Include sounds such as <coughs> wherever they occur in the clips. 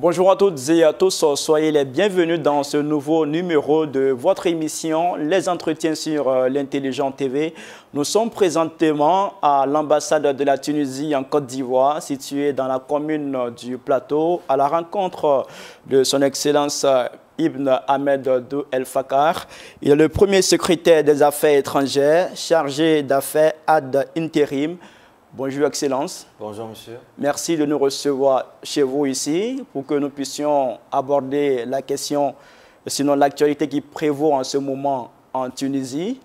Bonjour à toutes et à tous, soyez les bienvenus dans ce nouveau numéro de votre émission Les entretiens sur euh, l'intelligent TV. Nous sommes présentement à l'ambassade de la Tunisie en Côte d'Ivoire, située dans la commune du Plateau, à la rencontre de son Excellence Ibn Ahmed El Fakar. Il est le premier secrétaire des affaires étrangères, chargé d'affaires ad interim Bonjour Excellence. Bonjour Monsieur. Merci de nous recevoir chez vous ici pour que nous puissions aborder la question, sinon l'actualité qui prévaut en ce moment en Tunisie.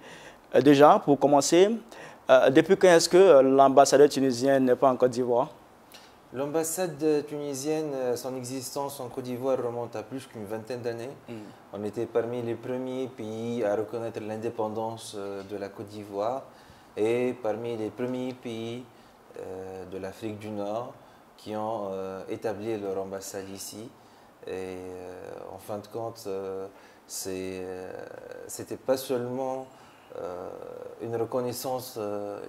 Euh, déjà, pour commencer, euh, depuis quand est-ce que l'ambassadeur tunisienne n'est pas en Côte d'Ivoire? L'ambassade tunisienne, euh, son existence en Côte d'Ivoire remonte à plus qu'une vingtaine d'années. Mm. On était parmi les premiers pays à reconnaître l'indépendance de la Côte d'Ivoire et parmi les premiers pays de l'Afrique du Nord qui ont euh, établi leur ambassade ici. Et euh, en fin de compte, c'était pas seulement une reconnaissance,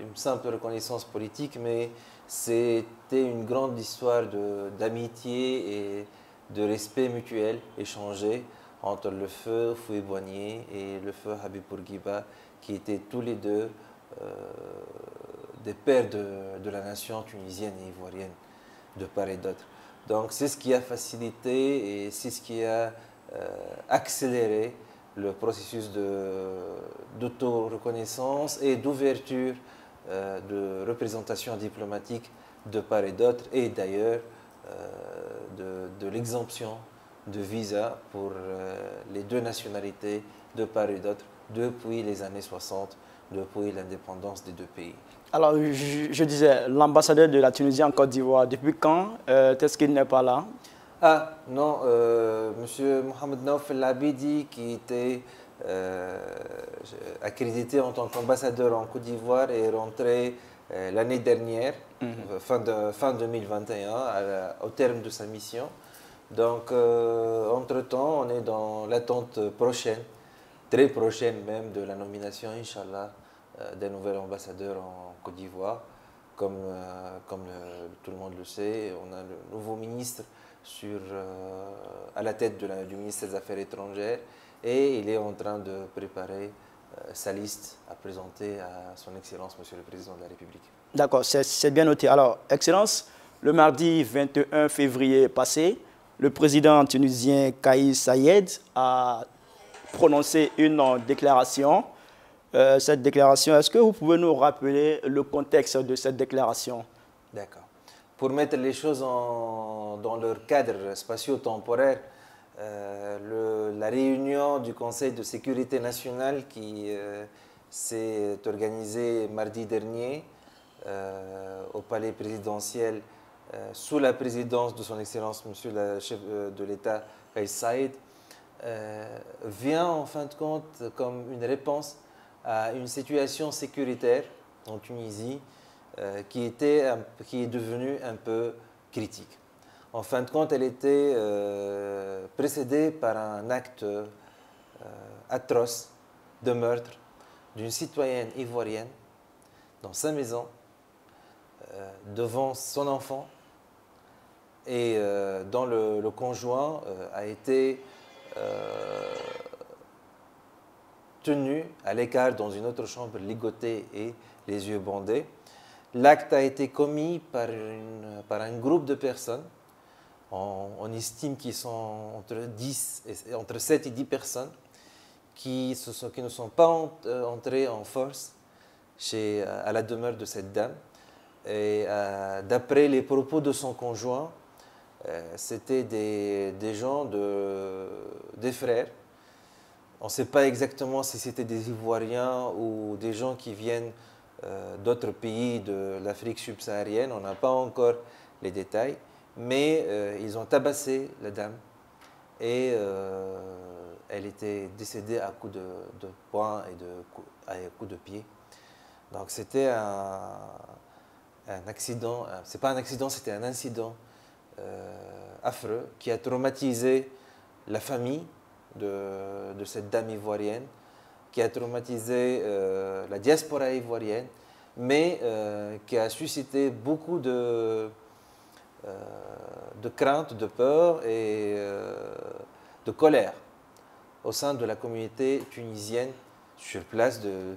une simple reconnaissance politique, mais c'était une grande histoire d'amitié et de respect mutuel échangé entre le feu Fouet-Boigné et le feu Habib Bourguiba, qui étaient tous les deux des pères de, la nation tunisienne et ivoirienne, de part et d'autre. Donc c'est ce qui a facilité et c'est ce qui a euh, accéléré le processus d'auto-reconnaissance et d'ouverture euh, de représentation diplomatique de part et d'autre, et d'ailleurs euh, de, de l'exemption de visa pour les deux nationalités de part et d'autre depuis les années 60, depuis l'indépendance des deux pays. Alors, je, disais, l'ambassadeur de la Tunisie en Côte d'Ivoire, depuis quand euh, est-ce qu'il n'est pas là? Ah, non, euh, M. Mohamed Naouf Labidi, qui était euh, accrédité en tant qu'ambassadeur en Côte d'Ivoire, est rentré l'année dernière, mhm. fin, de, fin 2021, au terme de sa mission. Donc, entre-temps, on est dans l'attente prochaine, très prochaine même, de la nomination, Inch'Allah, d'un nouvel ambassadeur en Côte d'Ivoire. Comme, euh, tout le monde le sait, on a le nouveau ministre sur, euh, à la tête de la, du ministère des Affaires étrangères et il est en train de préparer euh, sa liste à présenter à son Excellence, Monsieur le Président de la République. D'accord, c'est bien noté. Alors, Excellence, le mardi 21 février passé, le président tunisien Kaïs Sayed a prononcé une déclaration euh, cette déclaration. Est-ce que vous pouvez nous rappeler le contexte de cette déclaration? D'accord. Pour mettre les choses dans leur cadre spatio-temporaire, euh, la réunion du Conseil de sécurité nationale qui euh, s'est organisée mardi dernier au palais présidentiel sous la présidence de son Excellence, Monsieur le chef de l'État, Kais Saïd, vient en fin de compte comme une réponse à une situation sécuritaire en Tunisie euh, qui, était, qui est devenue un peu critique. En fin de compte, elle était euh, précédée par un acte euh, atroce de meurtre d'une citoyenne ivoirienne dans sa maison, devant son enfant, et dont le, le conjoint a été tenu à l'écart dans une autre chambre, ligoté et les yeux bandés. L'acte a été commis par, un groupe de personnes. On, estime qu'ils sont entre, 10 et, entre 7 et 10 personnes qui ne sont pas euh, entrées en force chez, à la demeure de cette dame. Et euh, d'après les propos de son conjoint, euh, c'était des, des, gens, de, des frères on ne sait pas exactement si c'était des Ivoiriens ou des gens qui viennent euh, d'autres pays de l'Afrique subsaharienne. On n'a pas encore les détails. Mais euh, ils ont tabassé la dame et euh, elle était décédée à coups de, poing et de, à coups de pied. Donc c'était un, un, accident, c'est pas un accident, c'était un incident affreux qui a traumatisé la famille de, cette dame ivoirienne qui a traumatisé euh, la diaspora ivoirienne, mais euh, qui a suscité beaucoup de, de crainte, de peur et de colère au sein de la communauté tunisienne sur place de,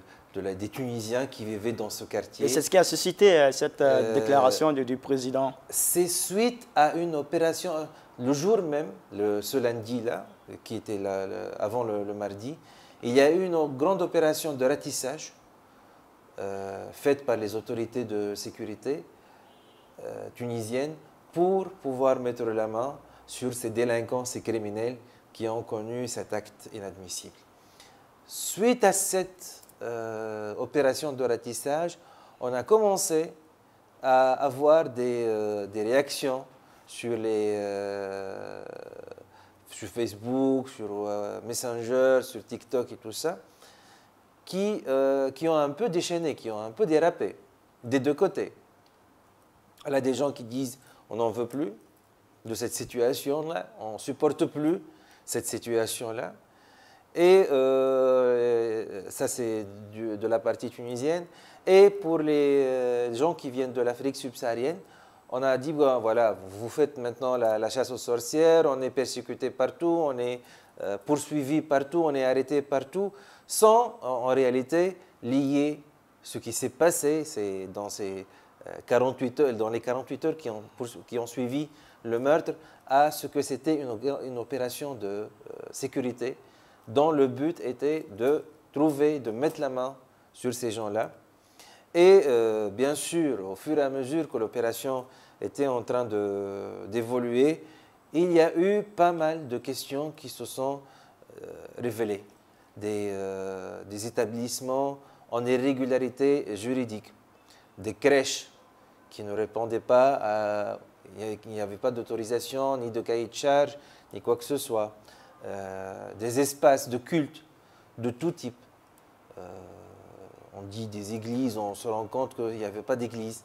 des Tunisiens qui vivaient dans ce quartier. Et c'est ce qui a suscité euh, cette euh, euh, déclaration du, président C'est suite à une opération, le jour même, le, ce lundi-là, qui était là, avant le, mardi, il y a eu une grande opération de ratissage faite par les autorités de sécurité tunisiennes pour pouvoir mettre la main sur ces délinquants, ces criminels qui ont connu cet acte inadmissible. Suite à cette euh, opération de ratissage, on a commencé à avoir des, euh, réactions sur, les, euh, sur Facebook, sur Messenger, sur TikTok et tout ça, qui, qui ont un peu déchaîné, qui ont un peu dérapé, des deux côtés. Il y a des gens qui disent on n'en veut plus de cette situation-là, on ne supporte plus cette situation-là. Et euh, ça, c'est de la partie tunisienne. Et pour les euh, gens qui viennent de l'Afrique subsaharienne, on a dit, voilà, vous faites maintenant la, chasse aux sorcières, on est persécuté partout, on est euh, poursuivi partout, on est arrêté partout, sans en, réalité lier ce qui s'est passé dans, ces, 48 heures, dans les 48 heures qui ont, suivi le meurtre à ce que c'était une, une, opération de sécurité dont le but était de trouver, de mettre la main sur ces gens-là. Et euh, bien sûr, au fur et à mesure que l'opération était en train d'évoluer, il y a eu pas mal de questions qui se sont euh, révélées. Des, euh, des, établissements en irrégularité juridique, des crèches qui ne répondaient pas à... Il n'y avait pas d'autorisation, ni de cahier de charge, ni quoi que ce soit. Des espaces de culte de tout type. Euh, on dit des églises, on se rend compte qu'il n'y avait pas d'église,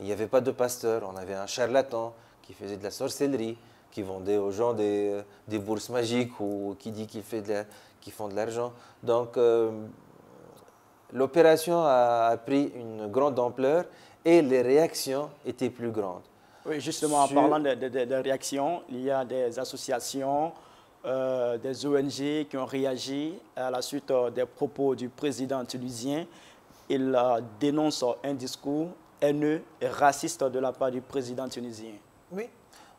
il n'y avait pas de pasteur, on avait un charlatan qui faisait de la sorcellerie, qui vendait aux gens des, euh, des bourses magiques ou qui dit qu'ils qu font de l'argent. Donc l'opération a, pris une grande ampleur et les réactions étaient plus grandes. Oui, justement, en parlant de, de réactions, il y a des associations, euh, des ONG qui ont réagi à la suite euh, des propos du président tunisien. Il euh, dénonce un discours haineux et raciste de la part du président tunisien. Oui,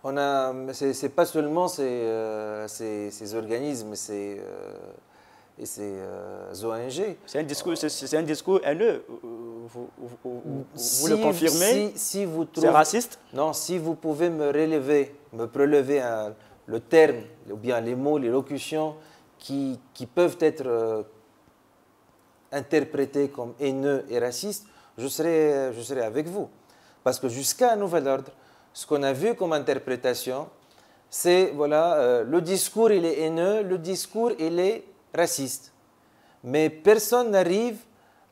on a, c'est pas seulement ces, ces, organismes, ces, et ces ONG. C'est un discours, c'est un discours haineux. Vous, vous, le confirmez? si, si vous C'est raciste? Non, si vous pouvez me relever, me prélever un le terme, ou bien les mots, les locutions qui, qui peuvent être euh, interprétés comme haineux et racistes, je serai, je serai avec vous. Parce que jusqu'à un nouvel ordre, ce qu'on a vu comme interprétation, c'est voilà, euh, le discours il est haineux, le discours il est raciste. Mais personne n'arrive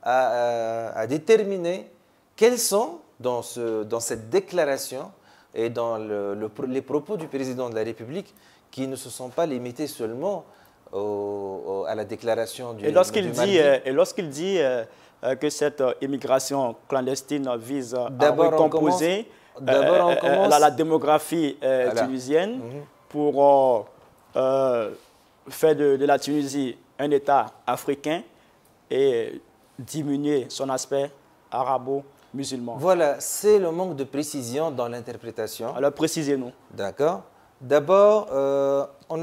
à, à, déterminer quels sont dans, ce, dans cette déclaration et dans les propos du président de la République qui ne se sont pas limités seulement à la déclaration du Et lorsqu'il dit, euh, et lorsqu'il dit euh, euh, que cette immigration clandestine vise à recomposer la, la, démographie tunisienne mhm. pour faire de, de la Tunisie un État africain et diminuer son aspect arabo voilà, c'est le manque de précision dans l'interprétation. Alors précisez-nous. D'accord. D'abord, euh, on,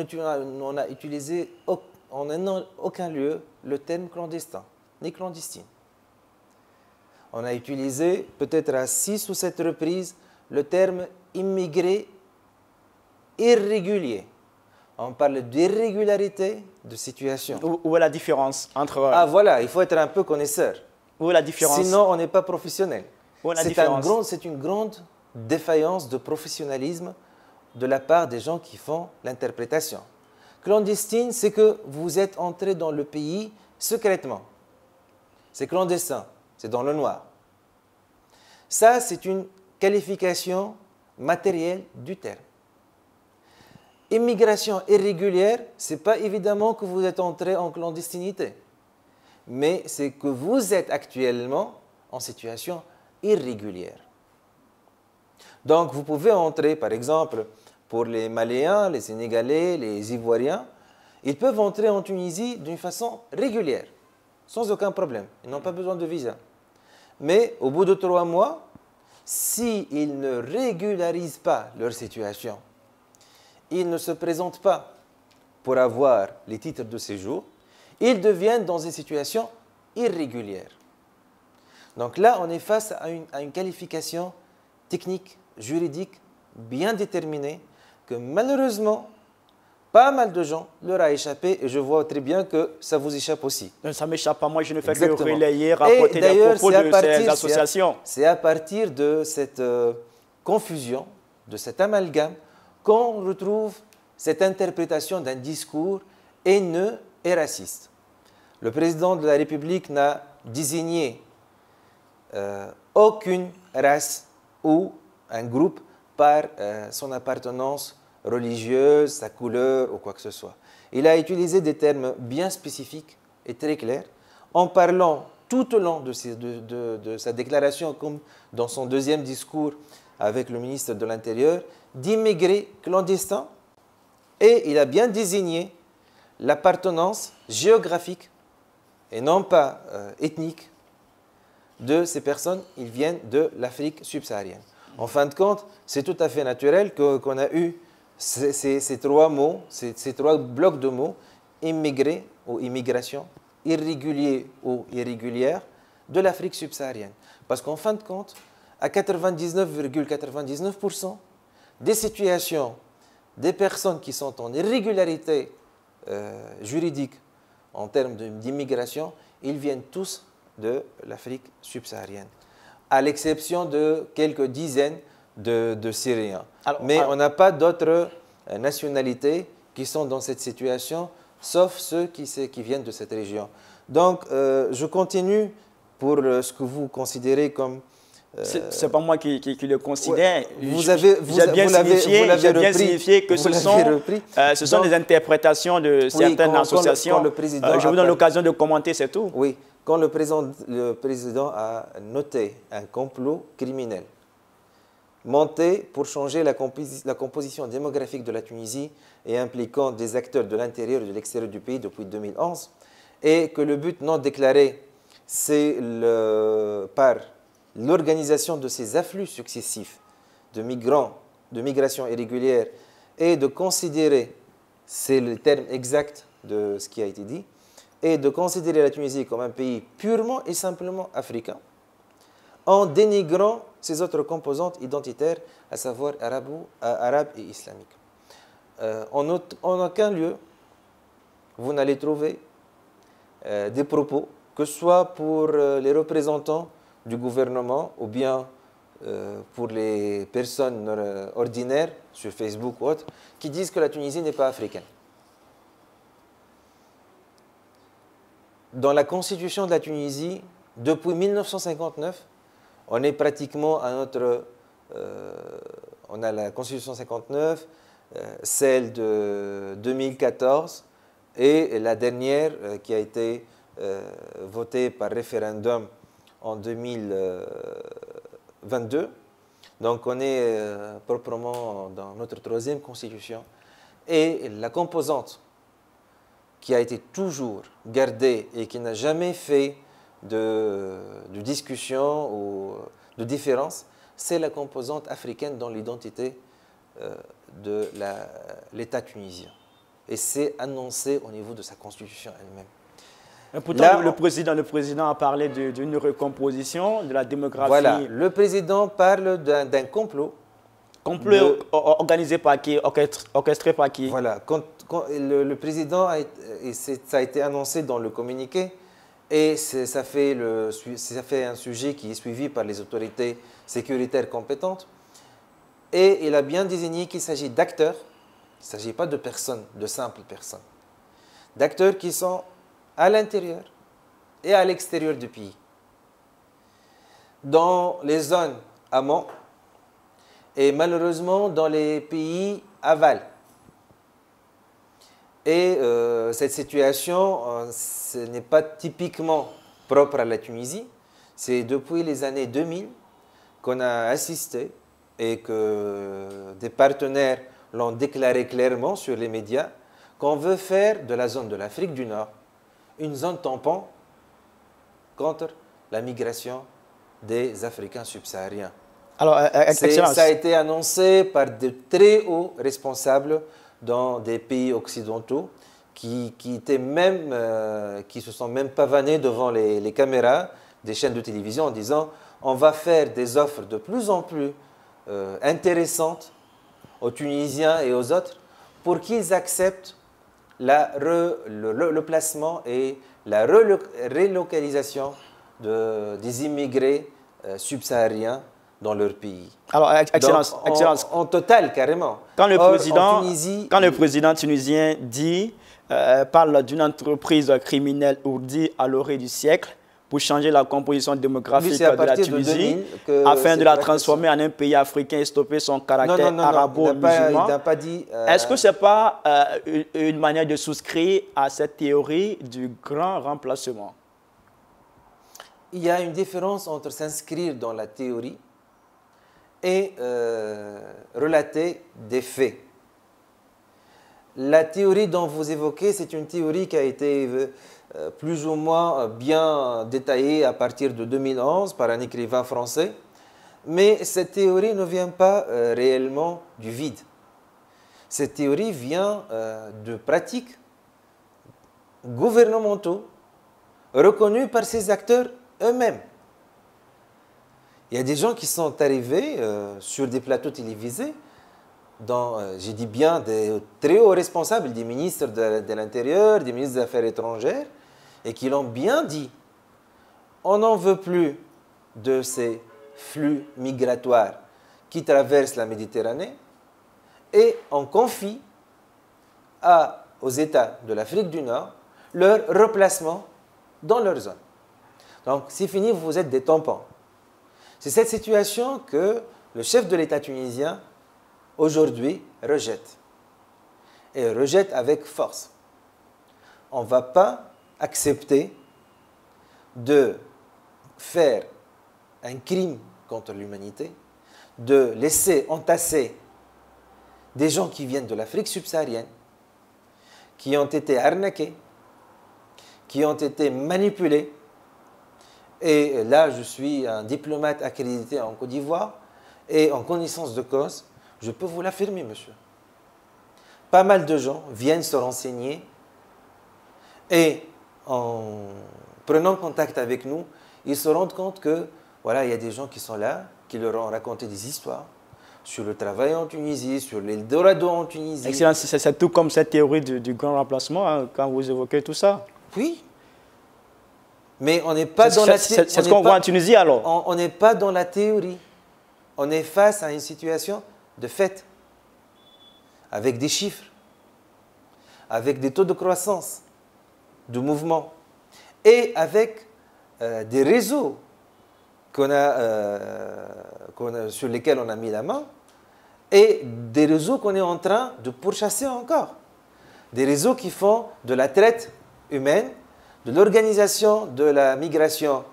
on, a utilisé en aucun lieu le terme clandestin, ni clandestine. On a utilisé peut-être à six ou sept reprises le terme immigré irrégulier. On parle d'irrégularité de situation. Où, est la différence entre... Ah voilà, il faut être un peu connaisseur. Où est la différence Sinon, on n'est pas professionnel. C'est un une grande défaillance de professionnalisme de la part des gens qui font l'interprétation. Clandestine, c'est que vous êtes entré dans le pays secrètement. C'est clandestin, c'est dans le noir. Ça, c'est une qualification matérielle du terme. Immigration irrégulière, ce n'est pas évidemment que vous êtes entré en clandestinité mais c'est que vous êtes actuellement en situation irrégulière. Donc vous pouvez entrer, par exemple, pour les Maléens, les Sénégalais, les Ivoiriens, ils peuvent entrer en Tunisie d'une façon régulière, sans aucun problème. Ils n'ont pas besoin de visa. Mais au bout de trois mois, s'ils ne régularisent pas leur situation, ils ne se présentent pas pour avoir les titres de séjour, ils deviennent dans une situation irrégulière. Donc là, on est face à une, à une qualification technique, juridique, bien déterminée, que malheureusement, pas mal de gens leur a échappé et je vois très bien que ça vous échappe aussi. Ça m'échappe pas, moi je ne fais que relayer, rapporter les propos de ces associations. C'est à, partir de cette euh, confusion, de cet amalgame, qu'on retrouve cette interprétation d'un discours haineux et raciste. Le président de la République n'a désigné euh, aucune race ou un groupe par euh, son appartenance religieuse, sa couleur ou quoi que ce soit. Il a utilisé des termes bien spécifiques et très clairs en parlant tout au long de, de, sa déclaration, comme dans son deuxième discours avec le ministre de l'Intérieur, d'immigrés clandestins et il a bien désigné l'appartenance géographique et non pas euh, ethnique de ces personnes. Ils viennent de l'Afrique subsaharienne. En fin de compte, c'est tout à fait naturel qu'on a eu ces, trois mots, ces, trois blocs de mots, immigrés ou immigration, irrégulier ou irrégulière, de l'Afrique subsaharienne. Parce qu'en fin de compte, à 99,99% des situations, des personnes qui sont en irrégularité euh, juridique en termes d'immigration, ils viennent tous de l'Afrique subsaharienne, à l'exception de quelques dizaines de, Syriens. Mais on n'a pas d'autres euh, nationalités qui sont dans cette situation, sauf ceux qui, qui viennent de cette région. Donc, euh, je continue pour euh, ce que vous considérez comme c'est pas moi qui, le considère. Vous avez, vous, bien, signifié, bien signifié que ce sont, ce sont des interprétations de certaines associations. le président je vous donne l'occasion de commenter, c'est tout. Oui, quand le président, le président a noté un complot criminel monté pour changer la, composition démographique de la Tunisie et impliquant des acteurs de l'intérieur et de l'extérieur du pays depuis 2011, et que le but non déclaré, c'est par l'organisation de ces afflux successifs de migrants, de migration irrégulière, et de considérer, c'est le terme exact de ce qui a été dit, et de considérer la Tunisie comme un pays purement et simplement africain, en dénigrant ses autres composantes identitaires, à savoir arabo, euh, arabe et islamique. Euh, en, aucun lieu, vous n'allez trouver euh, des propos, que ce soit pour les représentants du gouvernement ou bien pour les personnes ordinaires sur Facebook ou autre, qui disent que la Tunisie n'est pas africaine. Dans la constitution de la Tunisie, depuis 1959, on est pratiquement à notre... Euh, on a la Constitution 59, euh, celle de 2014 et la dernière euh, qui a été votée par référendum en 2022. Donc on est proprement dans notre troisième Constitution. Et la composante qui a été toujours gardée et qui n'a jamais fait de, discussion ou de différence, c'est la composante africaine dans l'identité euh, de l'État tunisien. Et c'est annoncé au niveau de sa constitution elle-même. Pourtant, le, président, le président a parlé d'une recomposition de la démographie. Voilà, le président parle d'un complot. Complot organisé par qui, orchestré par qui? Voilà, quand, le, président, a, et ça a été annoncé dans le communiqué, et ça fait, le, ça fait un sujet qui est suivi par les autorités sécuritaires compétentes. Et il a bien désigné qu'il s'agit d'acteurs, il ne s'agit pas de personnes, de simples personnes, d'acteurs qui sont à l'intérieur et à l'extérieur du pays. Dans les zones amont et malheureusement dans les pays aval. Et euh, cette situation, euh, ce n'est pas typiquement propre à la Tunisie. C'est depuis les années 2000 qu'on a assisté et que des partenaires l'ont déclaré clairement sur les médias, qu'on veut faire de la zone de l'Afrique du Nord une zone tampon contre la migration des Africains subsahariens. Alors, euh, euh, ça a été annoncé par de très hauts responsables dans des pays occidentaux qui, qui étaient même, euh, qui se sont même pavanés devant les, les, caméras des chaînes de télévision en disant on va faire des offres de plus en plus intéressantes aux Tunisiens et aux autres pour qu'ils acceptent la le, placement et la relocalisation de, des immigrés subsahariens dans leur pays. Alors, excellence, excellence. En, total, carrément. Quand le, président, quand le président tunisien dit, euh, parle d'une entreprise criminelle ourdie à l'orée du siècle pour changer la composition démographique de la Tunisie, afin de la transformer en un pays africain et stopper son caractère arabo-musulman. Euh, Est-ce que ce n'est pas euh, une manière de souscrire à cette théorie du grand remplacement? Il y a une différence entre s'inscrire dans la théorie et euh, relater des faits. La théorie dont vous évoquez, c'est une théorie qui a été plus ou moins bien détaillée à partir de 2011 par un écrivain français, mais cette théorie ne vient pas euh, réellement du vide. Cette théorie vient de pratiques gouvernementaux reconnus par ces acteurs eux-mêmes. Il y a des gens qui sont arrivés euh, sur des plateaux télévisés, dans, euh, j'ai bien, des très hauts responsables, des ministres de, l'Intérieur, des ministres des Affaires étrangères, et qui l'ont bien dit. On n'en veut plus de ces flux migratoires qui traversent la Méditerranée, et on confie aux États de l'Afrique du Nord leur replacement dans leur zone. Donc, c'est fini, vous êtes des tampons. C'est cette situation que le chef de l'État tunisien, aujourd'hui, rejette. Et rejette avec force. On ne va pas accepter de faire un crime contre l'humanité, de laisser entasser des gens qui viennent de l'Afrique subsaharienne, qui ont été arnaqués, qui ont été manipulés, et là, je suis un diplomate accrédité en Côte d'Ivoire et en connaissance de cause, je peux vous l'affirmer, monsieur. Pas mal de gens viennent se renseigner et en prenant contact avec nous, ils se rendent compte que voilà, il y a des gens qui sont là, qui leur ont raconté des histoires sur le travail en Tunisie, sur l'Eldorado en Tunisie. Excellent, c'est tout comme cette théorie du, grand remplacement hein, quand vous évoquez tout ça. Oui, mais on n'est pas dans la C'est ce qu'on voit en Tunisie alors On n'est pas dans la théorie. On est face à une situation de fait, avec des chiffres, avec des taux de croissance, de mouvement, et avec euh, des réseaux qu'on a, euh, a, sur lesquels on a mis la main, et des réseaux qu'on est en train de pourchasser encore. Des réseaux qui font de la traite humaine de l'organisation de la migration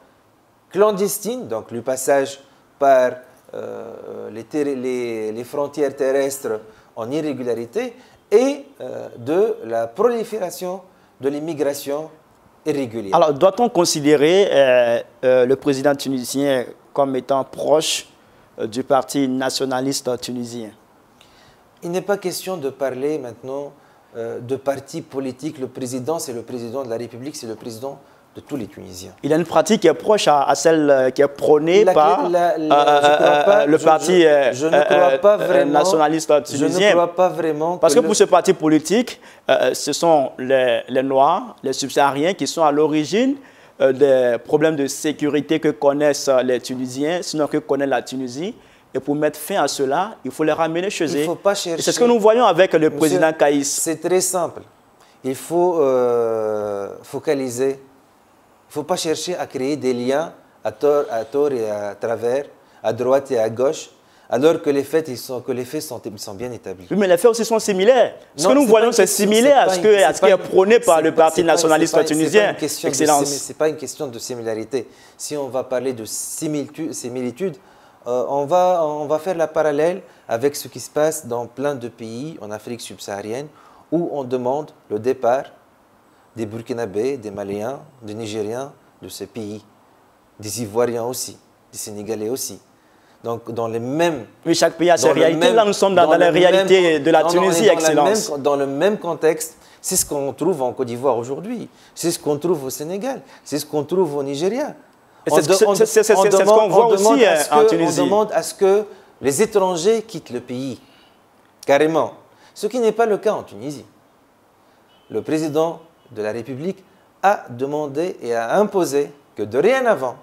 clandestine, donc le passage par euh, les, les, frontières terrestres en irrégularité, et de la prolifération de l'immigration irrégulière. Alors, doit-on considérer euh, le président tunisien comme étant proche du parti nationaliste tunisien? Il n'est pas question de parler maintenant euh, de partis politiques. Le président, c'est le président de la République, c'est le président de tous les Tunisiens. Il a une pratique qui est proche à, celle euh, qui est prônée par le parti nationaliste tunisien. Je ne crois pas vraiment. Parce que, pour ce parti politique, euh, ce sont les, les, Noirs, les subsahariens qui sont à l'origine des problèmes de sécurité que connaissent les Tunisiens, sinon que connaît la Tunisie. Et pour mettre fin à cela, il faut les ramener chez eux. Il faut pas chercher. C'est ce que nous voyons avec le président Caïs. C'est très simple. Il faut euh, focaliser. Il ne faut pas chercher à créer des liens à tort, à tort et à travers, à droite et à gauche, alors que les faits, ils sont, que les faits sont, sont bien établis. Oui, mais les faits aussi sont similaires. Ce que nous voyons, c'est similaire à ce, que, à ce qui est prôné par le Parti nationaliste tunisien. Ce n'est pas une question de similarité. Si on va parler de similitude, euh, on, va, on va faire la parallèle avec ce qui se passe dans plein de pays en Afrique subsaharienne où on demande le départ des Burkinabés, des Maliens, des Nigériens de ces pays, des Ivoiriens aussi, des Sénégalais aussi. Donc, dans les mêmes. Oui, chaque pays a ses réalités. Là, nous sommes dans, la réalité de la Tunisie, dans Excellence. dans le même contexte, c'est ce qu'on trouve en Côte d'Ivoire aujourd'hui. C'est ce qu'on trouve au Sénégal. C'est ce qu'on trouve au Nigeria. C'est ce qu'on voit aussi euh, en Tunisie. On demande à ce que les étrangers quittent le pays, carrément. Ce qui n'est pas le cas en Tunisie. Le président de la République a demandé et a imposé que de rien avant,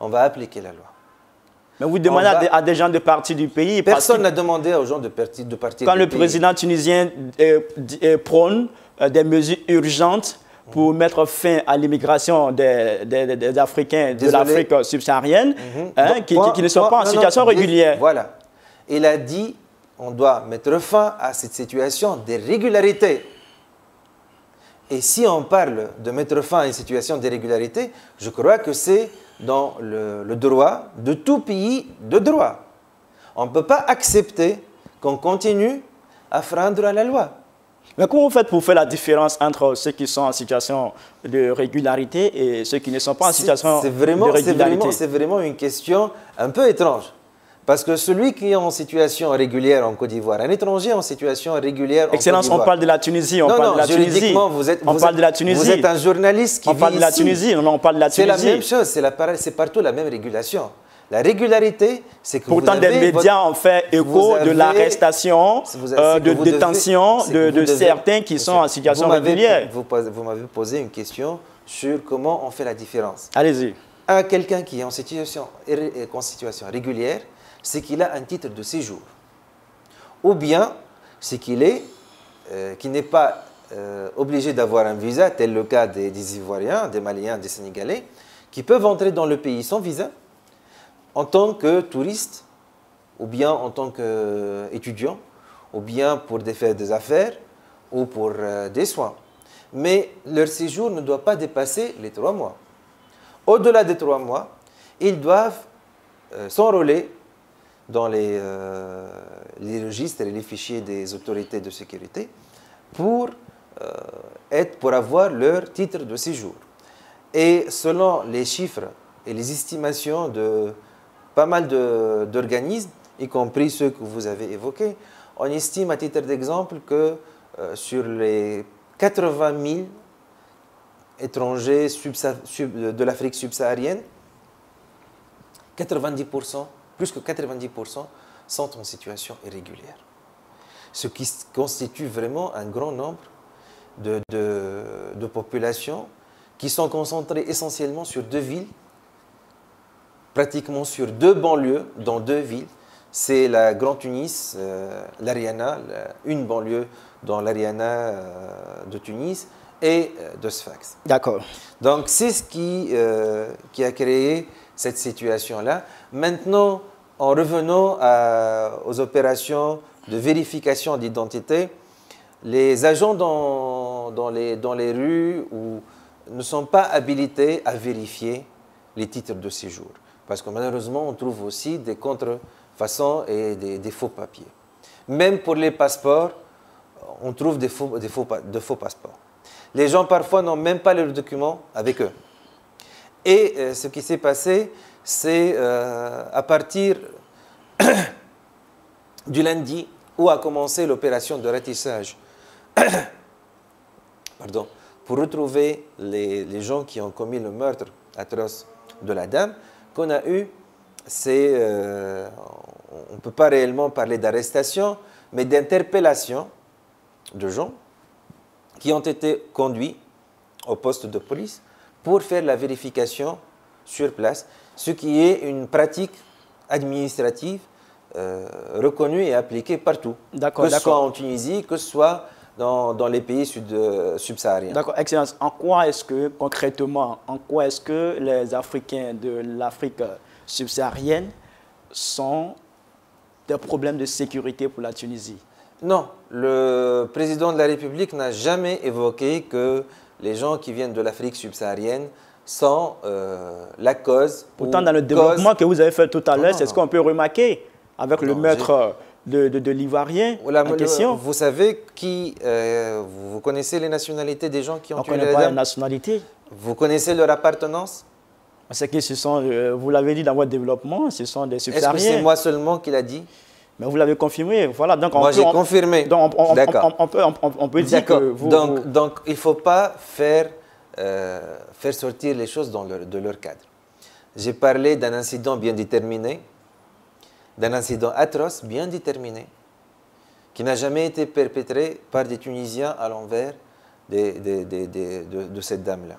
on va appliquer la loi. Mais vous demandez à, des gens de partir du pays. Personne n'a demandé aux gens de partir, de partir Quand le président tunisien prône euh, des mesures urgentes pour mettre fin à l'immigration des, Africains de l'Afrique subsaharienne, mhm. hein, qui, ne sont pas en situation régulière. Voilà. Il a dit on doit mettre fin à cette situation d'irrégularité. Et si on parle de mettre fin à une situation d'irrégularité, je crois que c'est dans le, droit de tout pays de droit. On ne peut pas accepter qu'on continue à freindre à la loi. Mais comment vous faites pour faire la différence entre ceux qui sont en situation de régularité et ceux qui ne sont pas en situation de régularité? C'est vraiment, vraiment une question un peu étrange. Parce que celui qui est en situation régulière en Côte d'Ivoire, un étranger en situation régulière en Excellence, Côte on parle de la Tunisie, on parle de la Tunisie. Vous êtes, on parle de la Tunisie. Vous êtes un journaliste qui on parle de la Tunisie, non, on parle de la Tunisie. C'est la même chose, c'est partout la même régulation. La régularité, c'est que Pourtant, des médias ont fait écho de l'arrestation, euh, de détention de, certains qui sont en situation régulière. Vous, vous m'avez posé une question sur comment on fait la différence. Allez-y. À quelqu'un qui est en situation, en situation régulière, c'est qu'il a un titre de séjour. Ou bien, c'est qu'il euh, n'est pas euh, obligé d'avoir un visa, tel le cas des, Ivoiriens, des Maliens, des Sénégalais, qui peuvent entrer dans le pays sans visa en tant que touriste, ou bien en tant qu'étudiant, ou bien pour faire des affaires, ou pour euh, des soins. Mais leur séjour ne doit pas dépasser les trois mois. Au-delà des trois mois, ils doivent s'enrôler dans les, euh, les, registres et les fichiers des autorités de sécurité pour, euh, être, pour avoir leur titre de séjour. Et selon les chiffres et les estimations de pas mal d'organismes, y compris ceux que vous avez évoqués, on estime à titre d'exemple que euh, sur les 80 000 étrangers de l'Afrique subsaharienne, 90% plus que 90% sont en situation irrégulière. Ce qui constitue vraiment un grand nombre de, de, populations qui sont concentrées essentiellement sur deux villes, pratiquement sur deux banlieues, dans deux villes. C'est la Grande Tunis, euh, l'Ariana, une banlieue dans l'Ariana euh, de Tunis et euh, de Sfax. D'accord. Donc c'est ce qui, qui a créé cette situation-là. Maintenant, en revenant aux opérations de vérification d'identité, les agents dans, les, dans, les, rues ne sont pas habilités à vérifier les titres de séjour. Parce que malheureusement, on trouve aussi des contrefaçons et des, faux papiers. Même pour les passeports, on trouve des faux, des faux, de faux passeports. Les gens parfois n'ont même pas leurs documents avec eux. Et euh, ce qui s'est passé, c'est euh, à partir <coughs> du lundi où a commencé l'opération de ratissage <coughs> Pardon, pour retrouver les, gens qui ont commis le meurtre atroce de la dame, qu'on a eu, c'est, euh, on ne peut pas réellement parler d'arrestation, mais d'interpellation de gens qui ont été conduits au poste de police pour faire la vérification sur place, ce qui est une pratique administrative euh, reconnue et appliquée partout. Que ce soit en Tunisie, que ce soit dans, dans les pays sud, euh, subsahariens. D'accord, Excellence. En quoi est-ce que, concrètement, en quoi est-ce que les Africains de l'Afrique subsaharienne sont des problèmes de sécurité pour la Tunisie? Non, le président de la République n'a jamais évoqué que les gens qui viennent de l'Afrique subsaharienne sans euh, la cause. Pourtant, dans le développement que vous avez fait tout à l'heure, c'est ce qu'on peut remarquer avec le maître de, de, l'Ivoirien en question. Vous savez qui, euh, vous connaissez les nationalités des gens qui ont tué On ne connaît pas nationalité. Vous connaissez leur appartenance? C'est que ce sont, euh, vous l'avez dit dans votre développement, ce sont des subsahariens. Est-ce que c'est moi seulement qui l'a dit? Mais vous l'avez confirmé, voilà. Donc Moi, j'ai confirmé. Donc, on, on, peut, on, peut dire que vous... Donc, donc il ne faut pas faire, euh, faire sortir les choses dans de leur cadre. J'ai parlé d'un incident bien déterminé, d'un incident atroce bien déterminé, qui n'a jamais été perpétré par des Tunisiens à l'envers de, cette dame-là.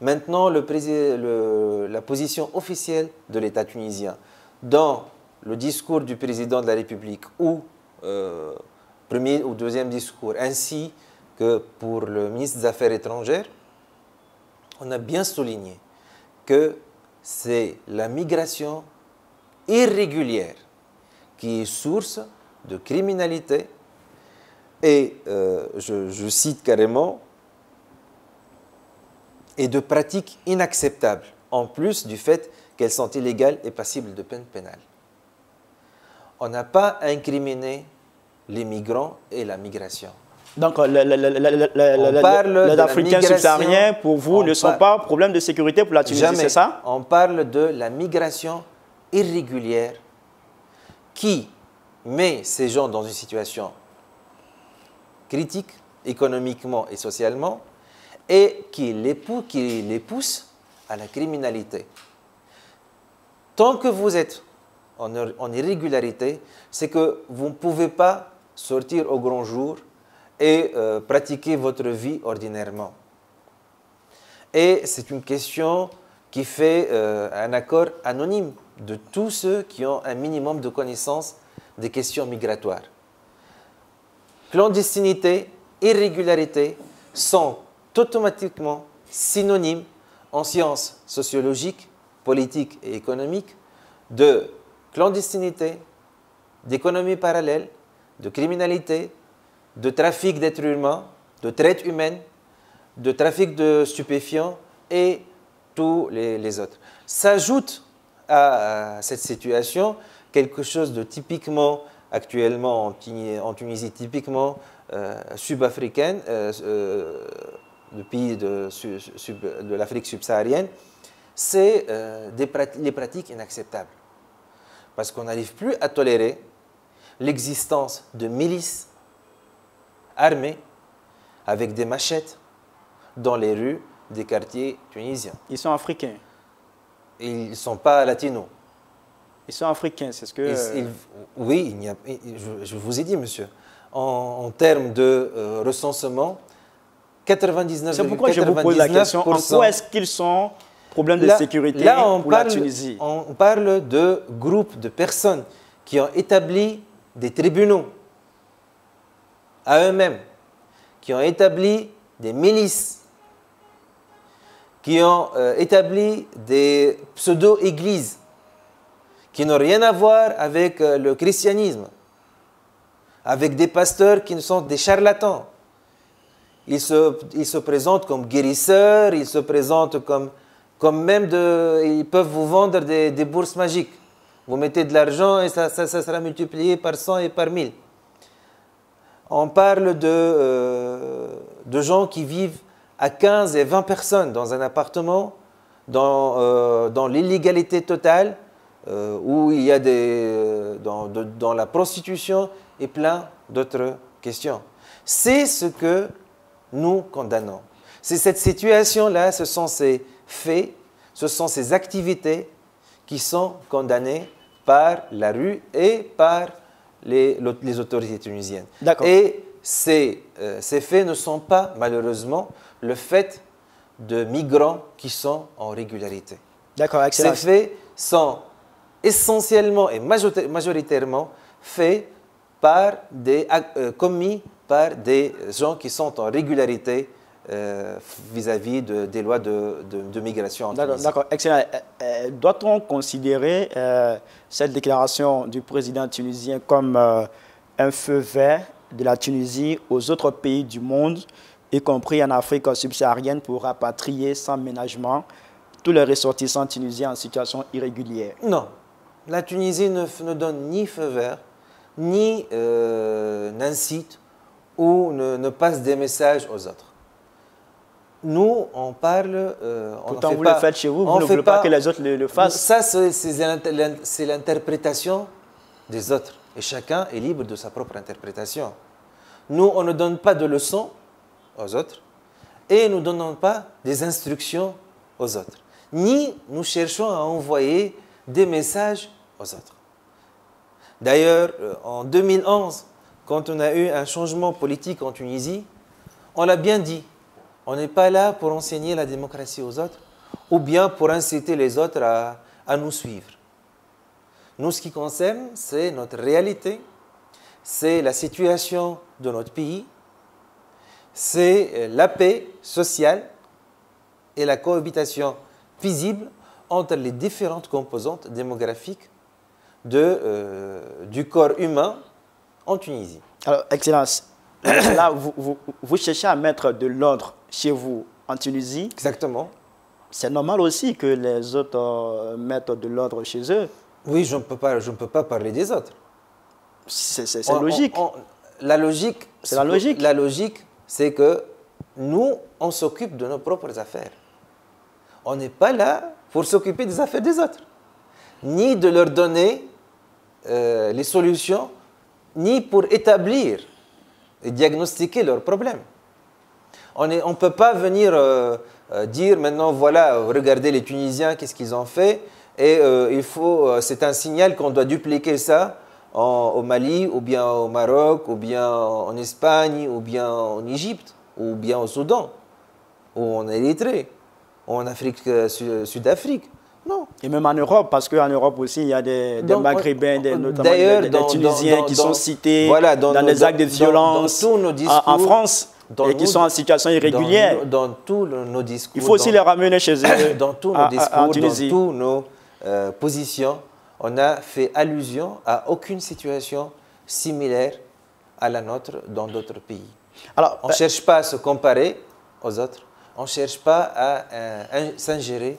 Maintenant, le, la position officielle de l'État tunisien dans le discours du président de la République ou euh, premier ou deuxième discours, ainsi que pour le ministre des Affaires étrangères, on a bien souligné que c'est la migration irrégulière qui est source de criminalité et, euh, je, cite carrément, et de pratiques inacceptables, en plus du fait qu'elles sont illégales et passibles de peine pénale. On n'a pas incriminé les migrants et la migration. Donc, les Africains subsahariens, pour vous, ne sont pas problème de sécurité pour la Tunisie, c'est ça? On parle de la migration irrégulière qui met ces gens dans une situation critique économiquement et socialement et qui les, pousse, à la criminalité. Tant que vous êtes en, irrégularité, c'est que vous ne pouvez pas sortir au grand jour et euh, pratiquer votre vie ordinairement. Et c'est une question qui fait euh, un accord anonyme de tous ceux qui ont un minimum de connaissances des questions migratoires. Clandestinité, irrégularité sont automatiquement synonymes en sciences sociologiques, politiques et économiques de clandestinité, d'économie parallèle, de criminalité, de trafic d'êtres humains, de traite humaine, de trafic de stupéfiants et tous les, autres. S'ajoute à, cette situation quelque chose de typiquement, actuellement en, Tunisie, typiquement euh, sud-africaine, euh, euh, le pays de, de l'Afrique subsaharienne, c'est les pratiques inacceptables. Parce qu'on n'arrive plus à tolérer l'existence de milices armées avec des machettes dans les rues des quartiers tunisiens. Ils sont africains Ils ne sont pas latinos. Ils sont africains, c'est ce que... oui, il a, je, vous ai dit, monsieur, en, termes de euh, recensement, 99,99%... C'est pourquoi je vous pose la question, en quoi est-ce qu'ils sont problème de sécurité là, on parle, la Tunisie On parle de groupes de personnes qui ont établi des tribunaux à eux-mêmes, qui ont établi des milices, qui ont euh, établi des pseudo-églises, qui n'ont rien à voir avec euh, le christianisme, avec des pasteurs qui ne sont des charlatans. Ils se, ils se présentent comme guérisseurs, ils se présentent comme comme même ils peuvent vous vendre des, bourses magiques. Vous mettez de l'argent et ça, sera multiplié par 100 et par 1000. On parle de, euh, de gens qui vivent à 15 et 20 personnes dans un appartement, dans, euh, dans l'illégalité totale, euh, où il y a des, dans la prostitution et plein d'autres questions. C'est ce que nous condamnons. C'est cette situation-là, ce sont ces faits, ce sont ces activités qui sont condamnées par la rue et par les, les autorités tunisiennes. Et ces, euh, ces faits ne sont pas, malheureusement, le fait de migrants qui sont en régularité. D'accord, Ces faits sont essentiellement et majoritairement faits par des, euh, commis par des gens qui sont en régularité euh, vis-à-vis des lois de, de, migration. D'accord, excellent. Euh, euh, doit-on considérer cette déclaration du président tunisien comme un feu vert de la Tunisie aux autres pays du monde, y compris en Afrique subsaharienne, pour rapatrier sans ménagement tous les ressortissants tunisiens en situation irrégulière? Non. La Tunisie ne, ne donne ni feu vert, ni euh, n'incite ou ne, ne passe des messages aux autres. Nous, on parle. euh, on Pourtant, fait vous pas- le faites chez vous, vous ne voulez pas, que les autres le, le fassent. Ça, c'est l'interprétation des autres. Et chacun est libre de sa propre interprétation. Nous, on ne donne pas de leçons aux autres et nous ne donnons pas des instructions aux autres. Ni nous cherchons à envoyer des messages aux autres. D'ailleurs, euh, en 2011, quand on a eu un changement politique en Tunisie, on l'a bien dit, on n'est pas là pour enseigner la démocratie aux autres ou bien pour inciter les autres à, nous suivre. Nous, ce qui concerne, c'est notre réalité, c'est la situation de notre pays, c'est la paix sociale et la cohabitation visible entre les différentes composantes démographiques euh, du corps humain en Tunisie. Alors, Excellence, <coughs> là, vous cherchez à mettre de l'ordre chez vous en Tunisie. Exactement. C'est normal aussi que les autres euh, mettent de l'ordre chez eux. Oui, je ne peux pas, je ne peux pas parler des autres. C'est logique. on- on- la logique, C'est la logique. La logique, c'est que nous, on s'occupe de nos propres affaires. On n'est pas là pour s'occuper des affaires des autres, ni de leur donner euh, les solutions, ni pour établir et diagnostiquer leurs problèmes. On ne on peut pas venir euh, euh, dire maintenant, voilà, regardez les Tunisiens, qu'est-ce qu'ils ont fait, et euh, il faut, c'est un signal qu'on doit dupliquer ça en- au Mali, ou bien au Maroc, ou bien en Espagne, ou bien en Égypte, ou bien au Soudan, ou en Érythrée, ou en Afrique, Su- Sud-Afrique. Non. Et même en Europe, parce qu'en Europe aussi, il y a des, des Maghrébins, des, notamment des, Tunisiens dans- qui dans- sont cités voilà, dans des actes de violence dans tous nos en- en, discours, France dans et qui sont en situation irrégulière. Dans, dans tous nos discours. Il faut aussi dans- les ramener chez eux <coughs> dans tous nos à- à- discours, dans toutes nos euh, positions, on a fait allusion à aucune situation similaire à la nôtre dans d'autres pays. Alors, On ne cherche pas à se comparer aux autres, on ne cherche pas à euh, in- s'ingérer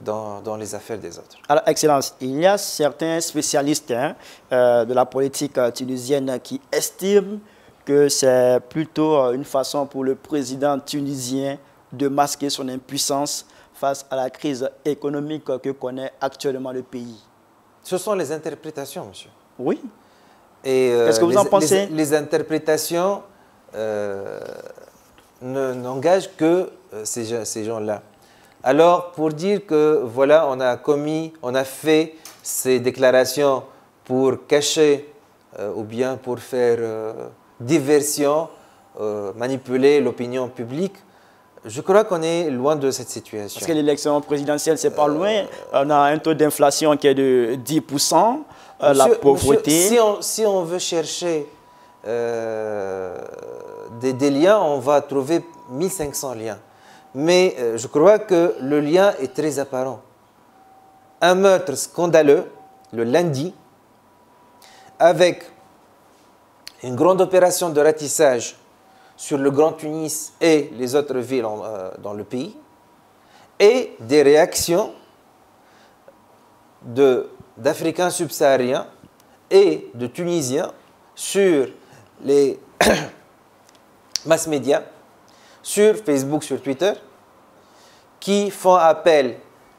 dans, dans les affaires des autres. Alors, Excellence, il y a certains spécialistes hein, euh, de la politique tunisienne qui estiment que c'est plutôt euh, une façon pour le président tunisien de masquer son impuissance face à la crise économique que connaît actuellement le pays. Ce sont les interprétations, monsieur. Oui. Et, euh, Qu'est-ce que vous les, en pensez? les, les interprétations euh, ne- n'engagent que ces, gens- ces gens-là. Alors, pour dire que voilà, on a commis, on a fait ces déclarations pour cacher euh, ou bien pour faire diversion, euh, manipuler l'opinion publique, je crois qu'on est loin de cette situation. Parce que l'élection présidentielle, c'est Euh, pas loin. On a un taux d'inflation qui est de 10%, euh, la Monsieur- pauvreté. monsieur, si, on, si on veut chercher euh, des, des liens, on va trouver 1500 liens. Mais euh, je crois que le lien est très apparent. Un meurtre scandaleux le lundi, avec une grande opération de ratissage sur le Grand Tunis et les autres villes euh, dans le pays, et des réactions d'Africains subsahariens et de Tunisiens sur les <clears throat> mass médias, sur Facebook, sur Twitter, qui font appel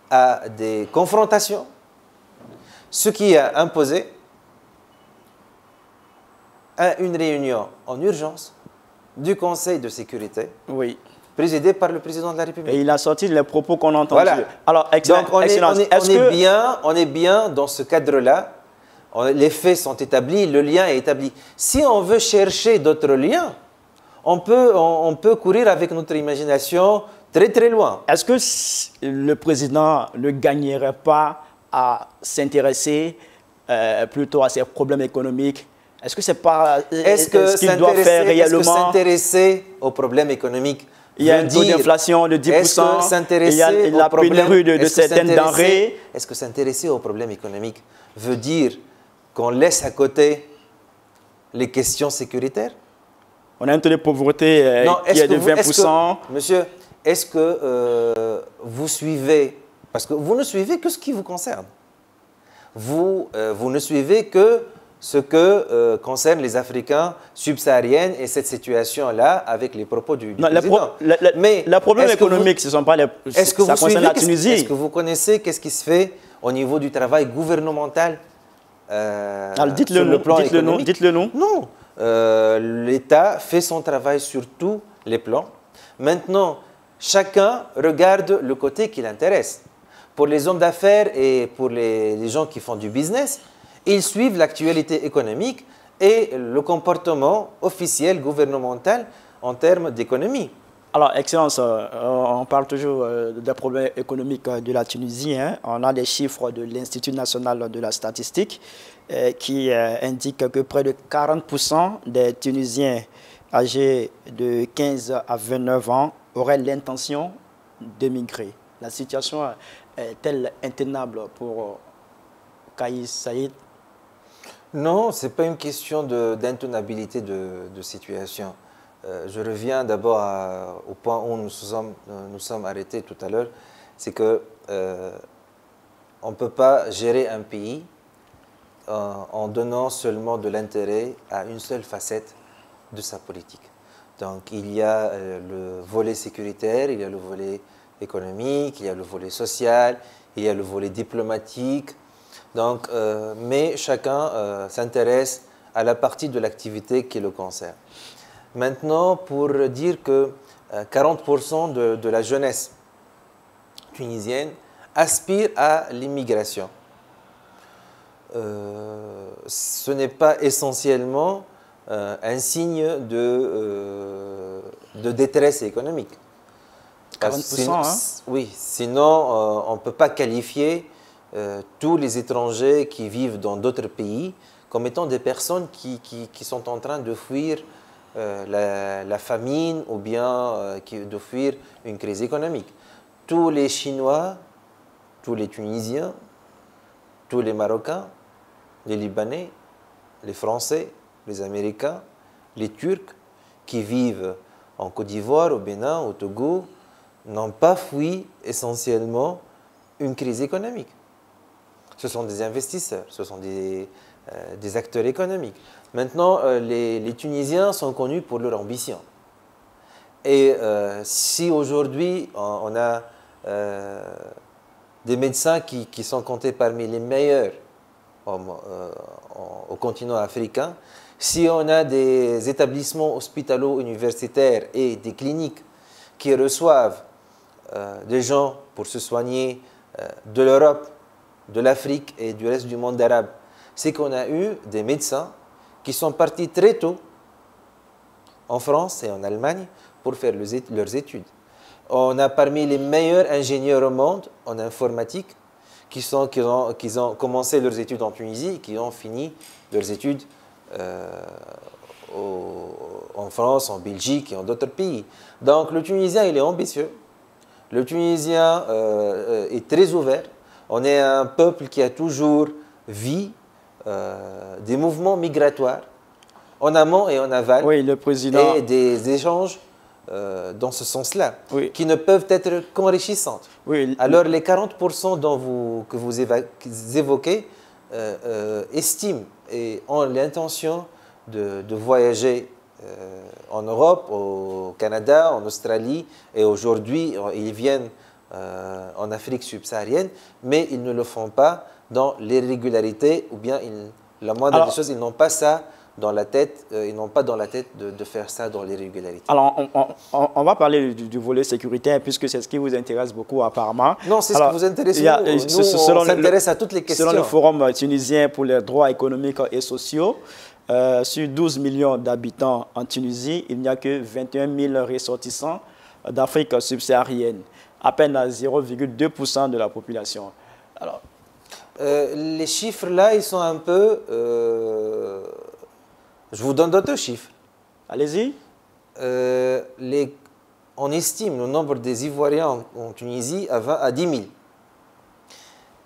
à des confrontations, ce qui a imposé à une réunion en urgence du Conseil de sécurité, Oui. présidé par le président de la République. Et il a sorti les propos qu'on a entendus. Voilà. Alors, excellent, Donc on est, Excellence, on est- est-ce on est que- bien, on est bien dans ce cadre-là. Les faits sont établis, le lien est établi. Si on veut chercher d'autres liens, on peut, on, on peut courir avec notre imagination très très loin. Est-ce que le président ne gagnerait pas à s'intéresser euh, plutôt à ses problèmes économiques Est-ce que c'est pas Est-ce que ce qu'il doit faire est-ce que réellement s'intéresser aux problèmes économiques Il y a un taux d'inflation de 10%, Est-ce que s'intéresser il y a la pénurie de- de certaines denrées. Est-ce que s'intéresser aux problèmes économiques veut dire qu'on laisse à côté les questions sécuritaires? On a un taux de pauvreté euh, Non, qui est-ce est de que vous- est-ce 20%. que- monsieur, est-ce que euh, vous suivez Parce que vous ne suivez que ce qui vous concerne. Vous, euh, vous ne suivez que ce que euh, concerne les Africains subsahariens et cette situation-là avec les propos du, non, président. La, Mais le problème économique, ce ne sont pas les... Est-ce que vous concerne la Tunisie Est-ce que vous connaissez qu'est-ce qui se fait au niveau du travail gouvernemental euh, dites-le nous, dites-le nous, dites-le nous. Non, euh, l'État fait son travail sur tous les plans. Maintenant, chacun regarde le côté qui l'intéresse. Pour les hommes d'affaires et pour les, gens qui font du business, ils suivent l'actualité économique et le comportement officiel gouvernemental en termes d'économie. Alors, Excellence, euh, on parle toujours euh, des problèmes économiques de la Tunisie. Hein. On a des chiffres de l'Institut national de la statistique euh, qui indiquent que près de 40% des Tunisiens âgés de 15 à 29 ans auraient l'intention d'émigrer. La situation est-elle intenable pour Kaïs Saïd Non, ce n'est pas une question d'intenabilité de, situation. Euh, je reviens d'abord au point où nous sommes, nous sommes arrêtés tout à l'heure, c'est que euh, on ne peut pas gérer un pays euh, en donnant seulement de l'intérêt à une seule facette de sa politique. Donc il y a le volet sécuritaire, il y a le volet économique, il y a le volet social, il y a le volet diplomatique. Donc, mais chacun s'intéresse à la partie de l'activité qui le concerne. Maintenant, pour dire que 40% euh, de, la jeunesse tunisienne aspire à l'immigration. Euh, ce n'est pas essentiellement euh, un signe de, de détresse économique. 40%, hein Oui, sinon on ne peut pas qualifier tous les étrangers qui vivent dans d'autres pays comme étant des personnes qui, qui, sont en train de fuir euh, la, famine ou bien euh, de fuir une crise économique. Tous les Chinois, tous les Tunisiens, tous les Marocains, les Libanais, les Français, les Américains, les Turcs qui vivent en Côte d'Ivoire, au Bénin, au Togo, n'ont pas fui essentiellement une crise économique. Ce sont des investisseurs, ce sont des, euh, acteurs économiques. Maintenant, euh, les, Tunisiens sont connus pour leur ambition. Et euh, si aujourd'hui on, a des médecins qui, sont comptés parmi les meilleurs au continent africain, si on a des établissements hospitalo-universitaires et des cliniques qui reçoivent des gens pour se soigner de l'Europe, de l'Afrique et du reste du monde arabe, c'est qu'on a eu des médecins qui sont partis très tôt en France et en Allemagne pour faire leurs études. On a parmi les meilleurs ingénieurs au monde en informatique qui, sont, qui, ont, qui ont commencé leurs études en Tunisie qui ont fini leurs études euh, en France, en Belgique et en d'autres pays. Donc le Tunisien, il est ambitieux. Le Tunisien euh, est très ouvert. On est un peuple qui a toujours vu euh, des mouvements migratoires en amont et en aval. Oui, le président. Et des échanges euh, dans ce sens-là, qui ne peuvent être qu'enrichissantes. Oui. Alors les 40% dont vous, que vous évoquez euh, estiment et ont l'intention de, de, voyager en Europe, au Canada, en Australie, et aujourd'hui ils viennent en Afrique subsaharienne, mais ils ne le font pas dans l'irrégularité ou bien la moindre des choses, ils n'ont pas ça dans la tête, euh, ils n'ont pas dans la tête de, faire ça dans l'irrégularité. Alors, on, va parler du, volet sécuritaire, puisque c'est ce qui vous intéresse beaucoup apparemment. Non, c'est ce qui vous intéresse nous. on s'intéresse à toutes les questions. Selon le Forum tunisien pour les droits économiques et sociaux, euh, sur 12 millions d'habitants en Tunisie, il n'y a que 21 000 ressortissants d'Afrique subsaharienne, à peine à 0,2% de la population. Alors, euh, les chiffres là, ils sont un peu. Euh, je vous donne d'autres chiffres. Allez-y. Euh, on estime le nombre des Ivoiriens en, Tunisie à, 20, à 10 000.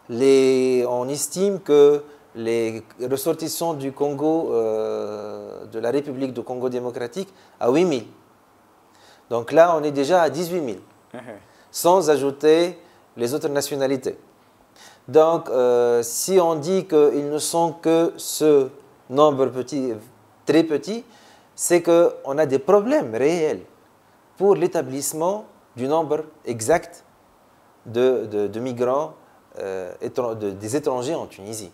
Les, on estime que les ressortissants du Congo, de la République du Congo démocratique, à 8 000. Donc là, on est déjà à 18 000. Sans ajouter les autres nationalités. Donc, euh, si on dit qu'ils ne sont que ce nombre très petit, c'est qu'on a des problèmes réels pour l'établissement du nombre exact de, migrants, euh, des étrangers en Tunisie.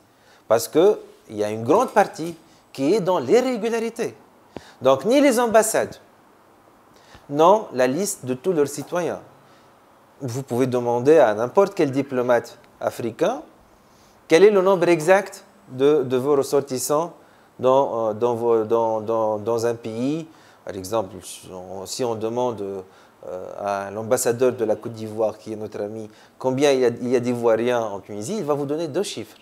Parce qu'il y a une grande partie qui est dans l'irrégularité. Donc, ni les ambassades, non la liste de tous leurs citoyens. Vous pouvez demander à n'importe quel diplomate africain quel est le nombre exact de, vos ressortissants dans, euh, dans, dans, un pays. Par exemple, si on demande euh, à l'ambassadeur de la Côte d'Ivoire, qui est notre ami, combien il y, a, a d'Ivoiriens en Tunisie, il va vous donner deux chiffres.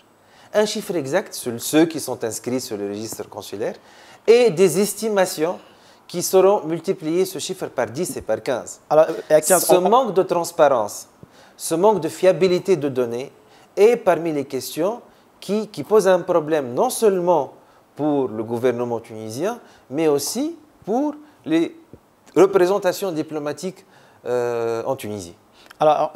Un chiffre exact ceux qui sont inscrits sur le registre consulaire et des estimations qui seront multipliées ce chiffre par 10 et par 15. Alors, euh, ce manque de transparence, ce manque de fiabilité de données est parmi les questions qui, qui posent un problème non seulement pour le gouvernement tunisien, mais aussi pour les représentations diplomatiques euh, en Tunisie. Alors,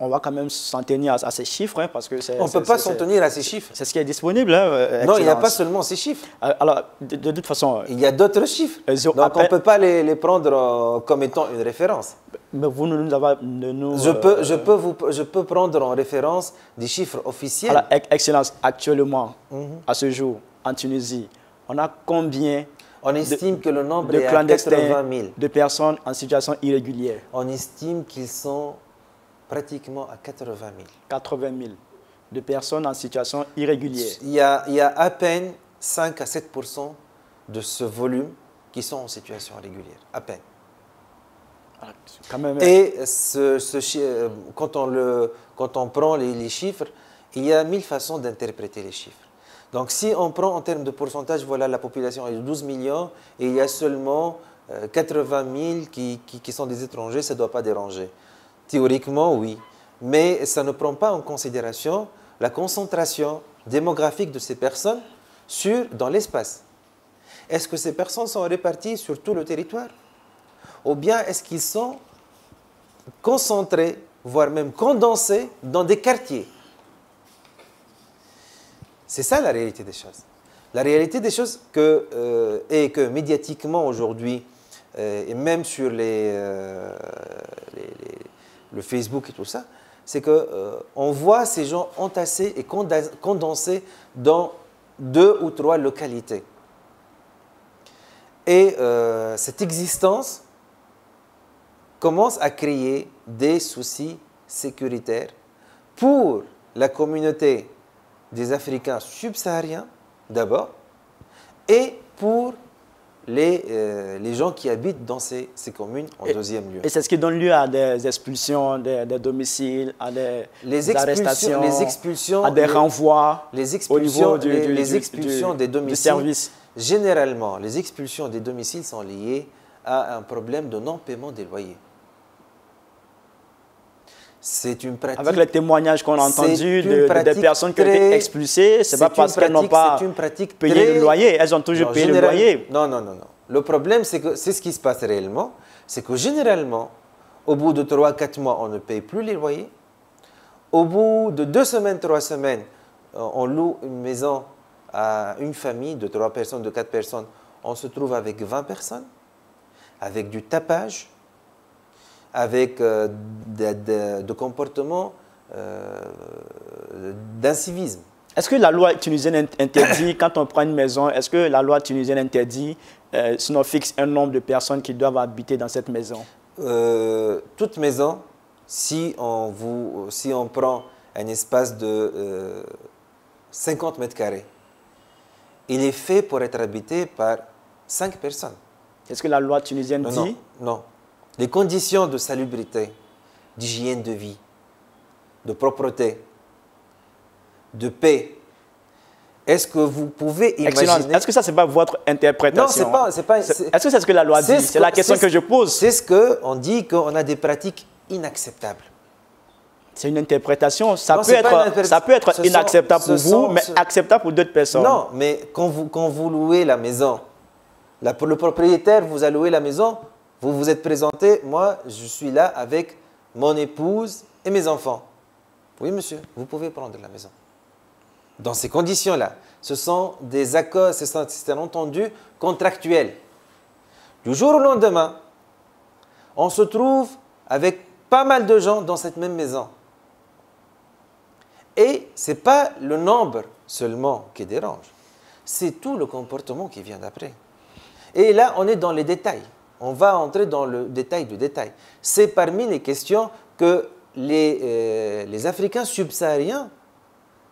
on, va quand même s'en tenir à, ces chiffres, hein, parce que On ne peut pas s'en tenir à ces chiffres. C'est ce qui est disponible. Hein, euh, non, il n'y a pas seulement ces chiffres. Euh, alors, de, toute façon... Il y a d'autres chiffres. Donc, on ne peut pas les, prendre comme étant une référence. Mais vous ne nous avez... nous, je, peux, je, peux vous, je peux prendre en référence des chiffres officiels. Alors, Excellence, actuellement, mhm. à ce jour, en Tunisie, on a combien on estime que le nombre de est à 80 000. De personnes en situation irrégulière? On estime qu'ils sont pratiquement à 80 000. 80 000 de personnes en situation irrégulière. Il y a, il y a à peine 5 à 7% de ce volume qui sont en situation régulière. À peine. Quand même... Et ce, ce, quand, on le, quand on prend les, les chiffres, il y a mille façons d'interpréter les chiffres. Donc si on prend en termes de pourcentage, voilà, la population est de 12 millions et il y a seulement 80 euh, 000 qui, qui, sont des étrangers, ça ne doit pas déranger. Théoriquement, oui. Mais ça ne prend pas en considération la concentration démographique de ces personnes sur, dans l'espace. Est-ce que ces personnes sont réparties sur tout le territoire? Ou bien est-ce qu'ils sont concentrés, voire même condensés dans des quartiers? C'est ça la réalité des choses. La réalité des choses que, euh, est que médiatiquement aujourd'hui, euh, et même sur euh, les, le Facebook et tout ça, c'est qu'on on voit ces gens entassés et condensés dans deux ou trois localités. Et cette existence commence à créer des soucis sécuritaires pour la communauté des Africains subsahariens d'abord, et pour les, euh, les, gens qui habitent dans ces, ces communes en deuxième lieu. Et c'est ce qui donne lieu à des expulsions des, domiciles, à des, les arrestations, les expulsions, à des renvois les expulsions, les, expulsions des domiciles. Généralement, les expulsions des domiciles sont liées à un problème de non-paiement des loyers. C'est une pratique. Avec les témoignages qu'on a entendus de, des personnes qui ont été expulsées, ce n'est pas parce qu'elles n'ont pas payé le loyer, elles ont toujours payé le loyer. Non, non, non, non. Le problème, c'est que c'est ce qui se passe réellement, c'est que généralement, au bout de 3-4 mois, on ne paye plus les loyers. Au bout de 2 semaines, 3 semaines, euh, on loue une maison à une famille de 3 personnes, de 4 personnes. On se trouve avec 20 personnes, avec du tapage, avec euh, de, comportements euh, d'incivisme. Est-ce que la loi tunisienne interdit, quand on prend une maison, est-ce que la loi tunisienne interdit, euh, sinon fixe un nombre de personnes qui doivent habiter dans cette maison? Toute maison, si on, vous, si on prend un espace de 50 mètres carrés, il est fait pour être habité par 5 personnes. Est-ce que la loi tunisienne dit? Non, non les conditions de salubrité, d'hygiène de vie, de propreté, de paix. Est-ce que vous pouvez imaginer... Est-ce que ça, ce n'est pas votre interprétation Non, c'est pas... C'est pas Est-ce que c'est ce que la loi dit? C'est la question que je pose. C'est ce qu'on dit qu'on a des pratiques inacceptables. C'est une interprétation. Ça, peut, être, ça peut être inacceptable pour vous, mais acceptable pour d'autres personnes. Non, mais quand vous, quand vous louez la maison, la, le propriétaire vous a loué la maison, vous vous êtes présenté, moi je suis là avec mon épouse et mes enfants. Oui, monsieur, vous pouvez prendre la maison. Dans ces conditions-là, ce sont des accords, c'est un entendu contractuel. Du jour au lendemain, on se trouve avec pas mal de gens dans cette même maison. Et ce n'est pas le nombre seulement qui dérange, c'est tout le comportement qui vient d'après. Et là, on est dans les détails. On va entrer dans le détail du détail. C'est parmi les questions que les, euh, les Africains subsahariens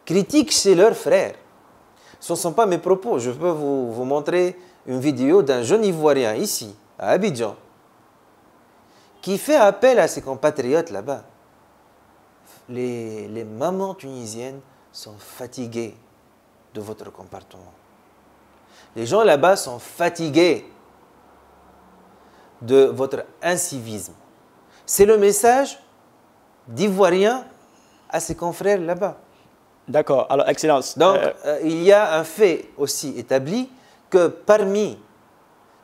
critiquent chez leurs frères. Ce ne sont pas mes propos. Je peux vous, vous montrer une vidéo d'un jeune Ivoirien ici, à Abidjan, qui fait appel à ses compatriotes là-bas. Les, les mamans tunisiennes sont fatiguées de votre comportement. Les gens là-bas sont fatigués de votre incivisme. C'est le message d'Ivoirien à ses confrères là-bas. D'accord, alors Excellence. Donc, euh, euh, il y a un fait aussi établi que parmi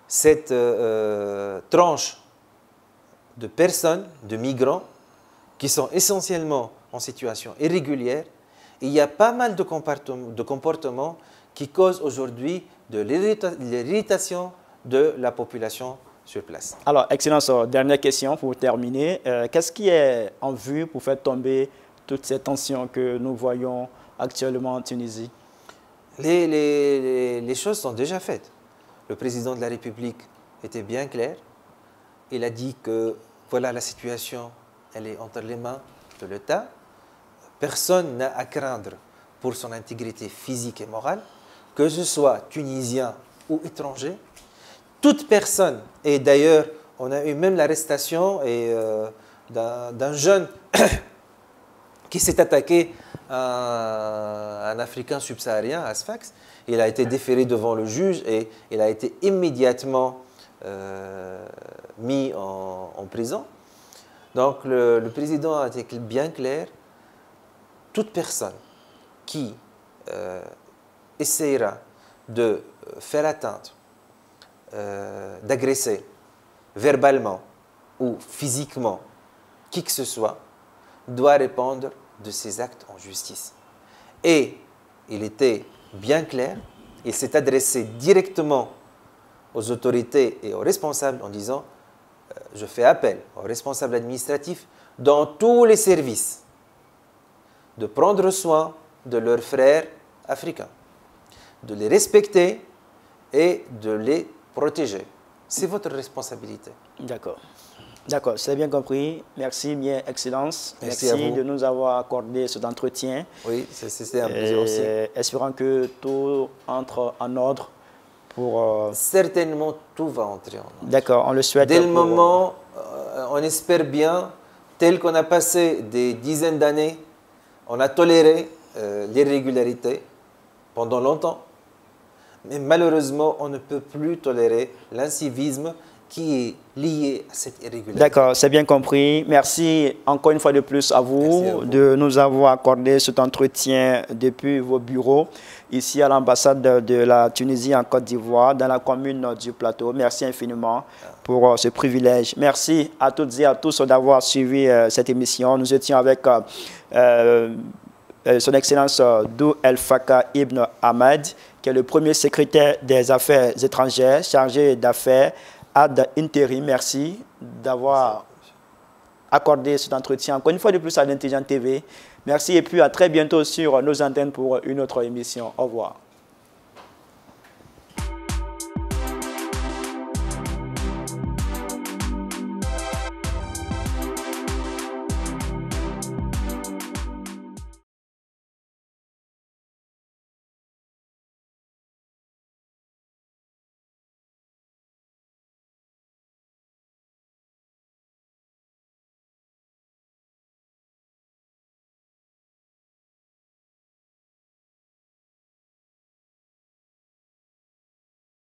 cette euh, tranche de personnes, de migrants, qui sont essentiellement en situation irrégulière, il y a pas mal de comportements, de comportements qui causent aujourd'hui de l'irritation de la population sur place. Alors, Excellence, dernière question pour terminer. Qu'est-ce qui est en vue pour faire tomber toutes ces tensions que nous voyons actuellement en Tunisie? Les, les, les, choses sont déjà faites. Le président de la République était bien clair. Il a dit que voilà la situation, elle est entre les mains de l'État. Personne n'a à craindre pour son intégrité physique et morale, que ce soit tunisien ou étranger. Toute personne, et d'ailleurs, on a eu même l'arrestation euh, d'un jeune <coughs> qui s'est attaqué à un Africain subsaharien, à Sfax. Il a été déféré devant le juge et il a été immédiatement euh, mis en, prison. Donc le, président a été bien clair. Toute personne qui euh, essayera de faire atteinte, euh, d'agresser verbalement ou physiquement qui que ce soit, doit répondre de ses actes en justice. Et il était bien clair, il s'est adressé directement aux autorités et aux responsables en disant euh, Je fais appel aux responsables administratifs dans tous les services de prendre soin de leurs frères africains, de les respecter et de les protéger. C'est votre responsabilité. D'accord. D'accord, c'est bien compris. Merci, bien, Excellence. Merci, de nous avoir accordé cet entretien. Oui, c'est un plaisir aussi. Espérons que tout entre en ordre pour... Euh, Certainement, tout va entrer en ordre. D'accord, on le souhaite. Dès le moment, euh, on espère bien, tel qu'on a passé des dizaines d'années, on a toléré euh, l'irrégularité pendant longtemps. Mais malheureusement, on ne peut plus tolérer l'incivisme qui est lié à cette irrégularité. D'accord, c'est bien compris. Merci encore une fois de plus à vous, de nous avoir accordé cet entretien depuis vos bureaux ici à l'ambassade de la Tunisie en Côte d'Ivoire, dans la commune du Plateau. Merci infiniment pour euh, ce privilège. Merci à toutes et à tous d'avoir suivi euh, cette émission. Nous étions avec euh, son Excellence Dou El Faka Ibn Ahmed, qui est le premier secrétaire des affaires étrangères chargé d'affaires ad intérim. Merci d'avoir accordé cet entretien encore une fois de plus à l'Intelligent TV. Merci et puis à très bientôt sur nos antennes pour une autre émission. Au revoir.